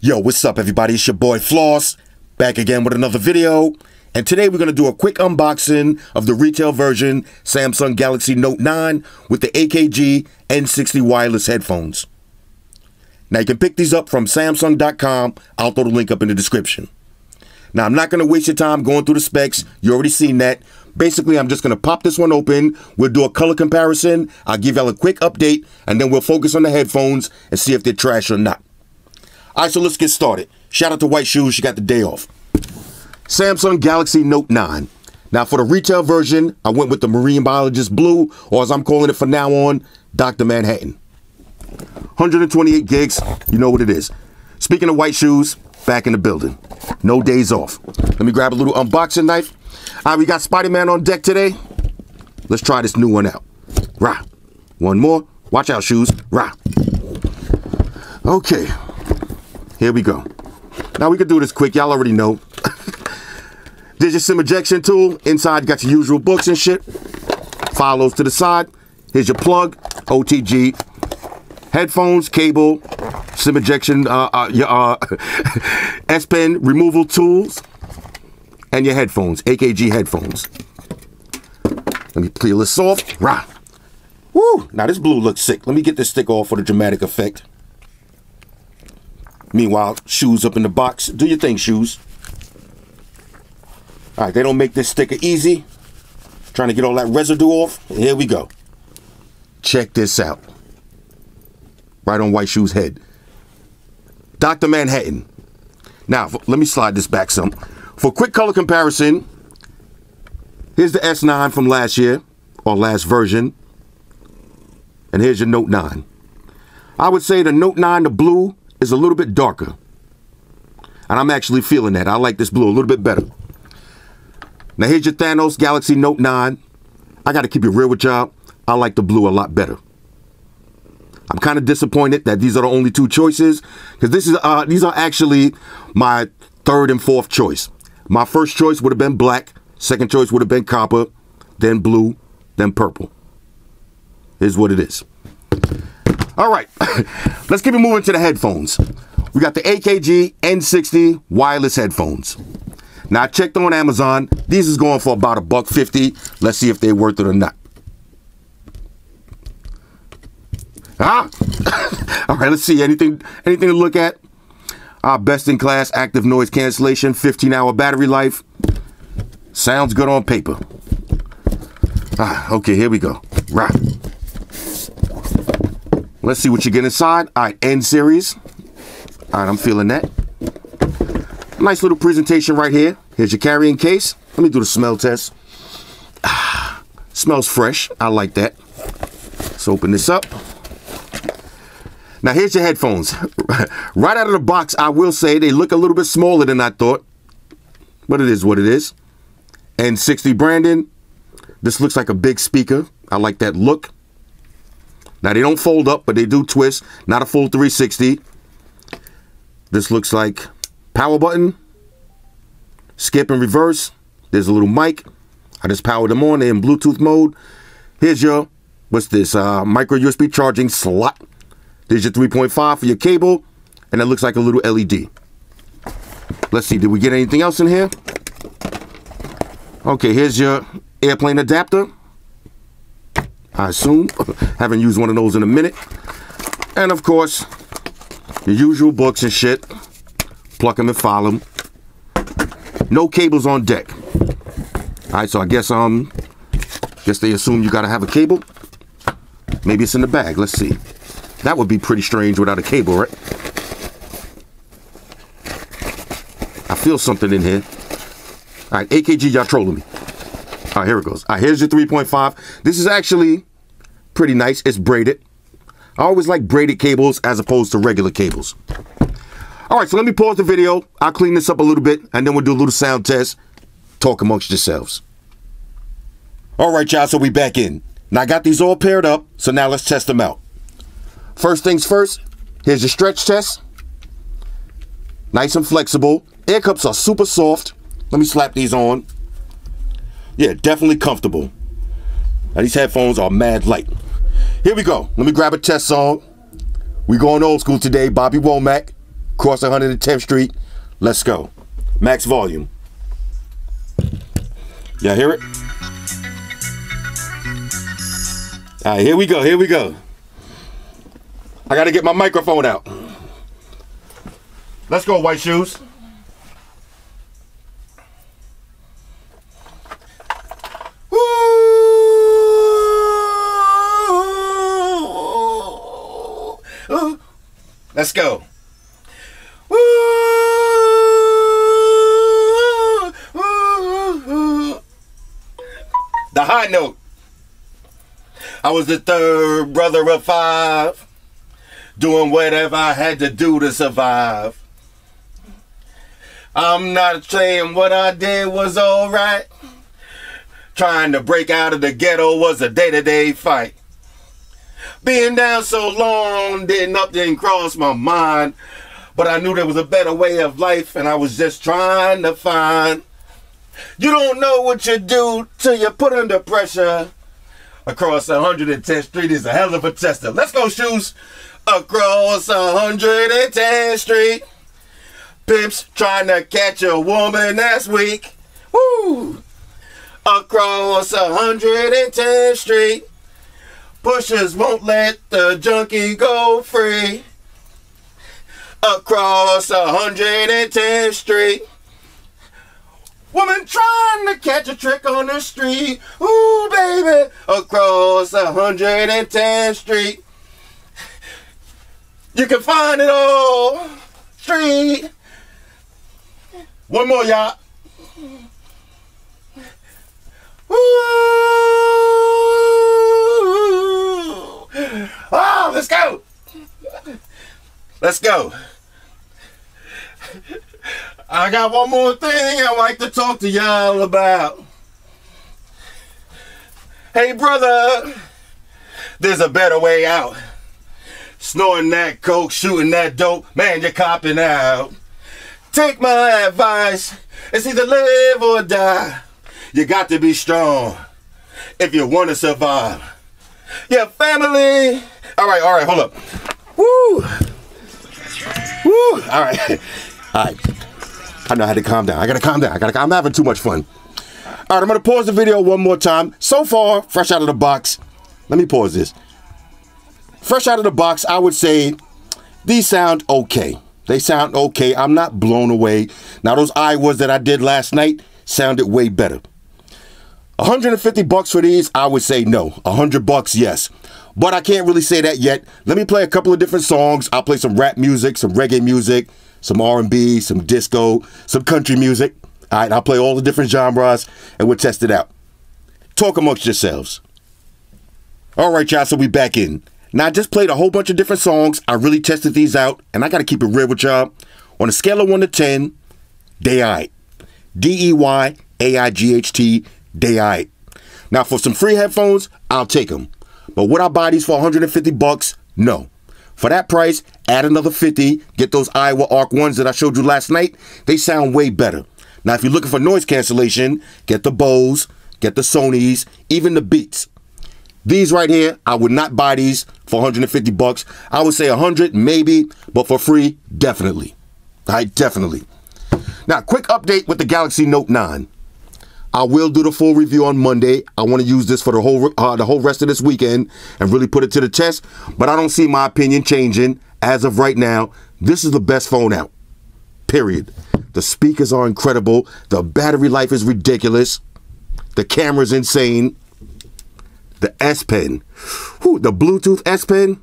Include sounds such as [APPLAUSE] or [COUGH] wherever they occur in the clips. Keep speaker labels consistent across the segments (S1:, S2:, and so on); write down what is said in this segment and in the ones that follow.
S1: Yo, what's up, everybody? It's your boy Floss, back again with another video. And today we're going to do a quick unboxing of the retail version Samsung Galaxy Note 9 with the AKG N60 wireless headphones. Now, you can pick these up from Samsung.com. I'll throw the link up in the description. Now, I'm not going to waste your time going through the specs. You already seen that. Basically, I'm just going to pop this one open. We'll do a color comparison. I'll give y'all a quick update, and then we'll focus on the headphones and see if they're trash or not. All right, so let's get started. Shout out to White Shoes. She got the day off. Samsung Galaxy Note 9. Now, for the retail version, I went with the Marine Biologist Blue, or as I'm calling it from now on, Dr. Manhattan. 128 gigs, you know what it is. Speaking of white shoes, back in the building. No days off. Let me grab a little unboxing knife. All right, we got Spider-Man on deck today. Let's try this new one out. Rah. One more. Watch out, shoes. Rah. Okay. Here we go. Now we can do this quick. Y'all already know. [LAUGHS] There's your SIM ejection tool. Inside, you got your usual books and shit. Those to the side. Here's your plug, OTG. Headphones, cable, SIM ejection, uh, uh, your uh, [LAUGHS] S Pen removal tools, and your headphones, AKG headphones. Let me peel this off. Rah. Woo! Now this blue looks sick. Let me get this stick off for the dramatic effect. Meanwhile, shoes up in the box. Do your thing, shoes. All right, they don't make this sticker easy. Trying to get all that residue off. Here we go. Check this out. Right on White Shoe's head. Dr. Manhattan. Now, let me slide this back some. For quick color comparison, here's the S9 from last year, or last version. And here's your Note 9. I would say the Note 9, the blue, is a little bit darker. And I'm actually feeling that. I like this blue a little bit better. Now here's your Thanos Galaxy Note 9. I got to keep it real with y'all. I like the blue a lot better. I'm kind of disappointed that these are the only two choices because this is uh, these are actually my third and fourth choice. My first choice would have been black. Second choice would have been copper, then blue, then purple. Is what it is. All right, [COUGHS] let's keep it moving to the headphones. We got the AKG N60 wireless headphones. Now I checked on Amazon. These is going for about a buck fifty. Let's see if they're worth it or not. Huh? [COUGHS] All right, let's see. Anything anything to look at? Uh, best in class active noise cancellation, 15 hour battery life. Sounds good on paper. Ah, okay, here we go. Right. Let's see what you get inside. All right, N series. All right, I'm feeling that. Nice little presentation right here. Here's your carrying case. Let me do the smell test. Ah, [SIGHS] smells fresh. I like that. Let's open this up. Now here's your headphones. [LAUGHS] right out of the box, I will say they look a little bit smaller than I thought. But it is what it is. N60 Brandon. This looks like a big speaker. I like that look. Now they don't fold up, but they do twist. Not a full 360. This looks like power button. Skip and reverse. There's a little mic. I just powered them on. They're in Bluetooth mode. Here's your, what's this, uh, micro USB charging slot. There's your 3.5 for your cable, and it looks like a little LED. Let's see, did we get anything else in here? Okay, here's your airplane adapter. I assume. Haven't used one of those in a minute. And of course, your usual books and shit. Pluck them and file them. No cables on deck. All right, so I guess um, guess they assume you gotta have a cable. Maybe it's in the bag. Let's see. That would be pretty strange without a cable, right? I feel something in here. All right, AKG, y'all trolling me. All right, here it goes. All right, here's your 3.5. This is actually pretty nice. It's braided. I always like braided cables as opposed to regular cables. All right, so let me pause the video. I'll clean this up a little bit, and then we'll do a little sound test. Talk amongst yourselves. All right, y'all, so we back in. Now, I got these all paired up, so now let's test them out. First things first, here's your stretch test. Nice and flexible. Air cups are super soft. Let me slap these on. Yeah, definitely comfortable. Now these headphones are mad light. Here we go. Let me grab a test song. We going old school today, Bobby Womack. Cross 110th Street. Let's go. Max volume. Y'all hear it? All right, here we go. Here we go. I got to get my microphone out. Let's go, white shoes. Let's go. The high note. I was the third brother of five, doing whatever I had to do to survive. I'm not saying what I did was alright. Trying to break out of the ghetto was a day to day fight. Being down so long, did nothing cross my mind. But I knew there was a better way of life, and I was just trying to find. You don't know what you do till you put under pressure. Across 110th Street is a hell of a tester. Let's go, shoes. Across 110th Street. Pimps trying to catch a woman that's weak. Woo! Across 110th Street. Pushers won't let the junkie go free. Across 110th Street. Woman trying to catch a trick on the street. Ooh, baby. Across 110th Street. You can find it all. Street. One more, y'all. Oh, let's go. Let's go. I got one more thing I'd like to talk to y'all about. Hey, brother, there's a better way out. Snorting that coke, shooting that dope, man, you're copping out. Take my advice, it's either live or die. You got to be strong if you want to survive. Your family. All right, all right, hold up. Woo. Woo. All right. All right. I know how to calm down. I gotta calm down. I gotta. I'm having too much fun. All right, I'm gonna pause the video one more time. So far, fresh out of the box. Let me pause this. Fresh out of the box, I would say these sound okay. They sound okay. I'm not blown away. Now those Iowas that I did last night sounded way better. 150 bucks for these, I would say no. 100 bucks, yes. But I can't really say that yet. Let me play a couple of different songs. I'll play some rap music, some reggae music, some R&B, some disco, some country music. All right, I'll play all the different genres and we'll test it out. Talk amongst yourselves. All right, y'all, so we back in. Now, I just played a whole bunch of different songs. I really tested these out, and I got to keep it real with y'all. On a scale of 1 to 10, they I. D E Y A I G H T, day I. Now, for some free headphones, I'll take them. But would I buy these for 150 bucks? No. For that price, add another 50, get those Iowa Arc ones that I showed you last night. They sound way better. Now, if you're looking for noise cancellation, get the Bose, get the Sonys, even the Beats. These right here, I would not buy these for 150 bucks. I would say 100 maybe, but for free, definitely. All right, definitely. Now, quick update with the Galaxy Note 9. I will do the full review on Monday. I want to use this for the whole uh, the whole rest of this weekend and really put it to the test. But I don't see my opinion changing as of right now. This is the best phone out. Period. The speakers are incredible. The battery life is ridiculous. The camera's insane the S Pen. Whew, the Bluetooth S Pen.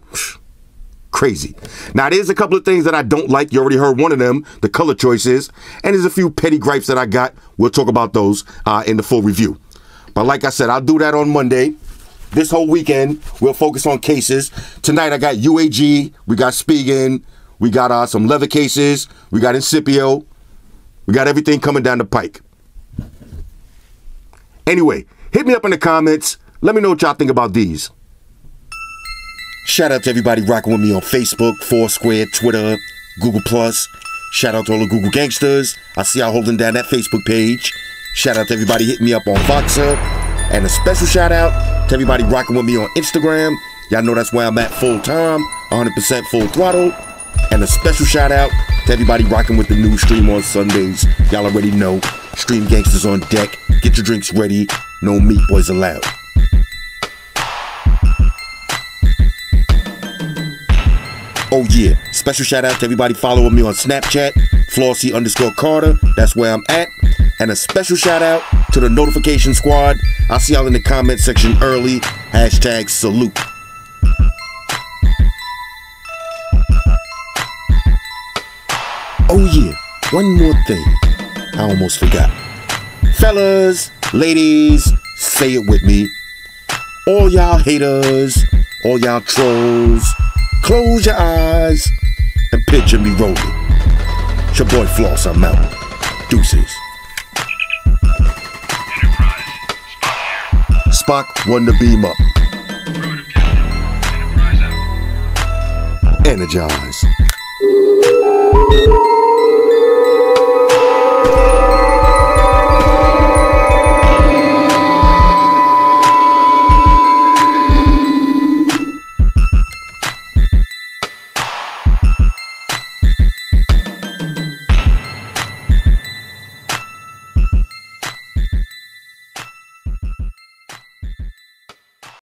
S1: Crazy. Now, there's a couple of things that I don't like. You already heard one of them, the color choices. And there's a few petty gripes that I got. We'll talk about those uh, in the full review. But like I said, I'll do that on Monday. This whole weekend, we'll focus on cases. Tonight, I got UAG, we got Spigen, we got uh, some leather cases, we got Incipio, we got everything coming down the pike. Anyway, hit me up in the comments. Let me know what y'all think about these. Shout out to everybody rocking with me on Facebook, Foursquare, Twitter, Google Plus. Shout out to all the Google gangsters. I see y'all holding down that Facebook page. Shout out to everybody hitting me up on Voxer. And a special shout out to everybody rocking with me on Instagram. Y'all know that's where I'm at full time, 100% full throttle. And a special shout out to everybody rocking with the new stream on Sundays. Y'all already know. Stream Gangsters on deck. Get your drinks ready. No meat boys allowed. Oh yeah, special shout out to everybody following me on Snapchat, Flossy underscore Carter. That's where I'm at. And a special shout out to the notification squad. I'll see y'all in the comment section early. Hashtag salute. Oh yeah, one more thing. I almost forgot. Fellas, ladies, say it with me. All y'all haters, all y'all trolls, close your eyes and picture me rolling. It's your boy Floss, I'm out. Deuces. Spock won the beam up. Energize.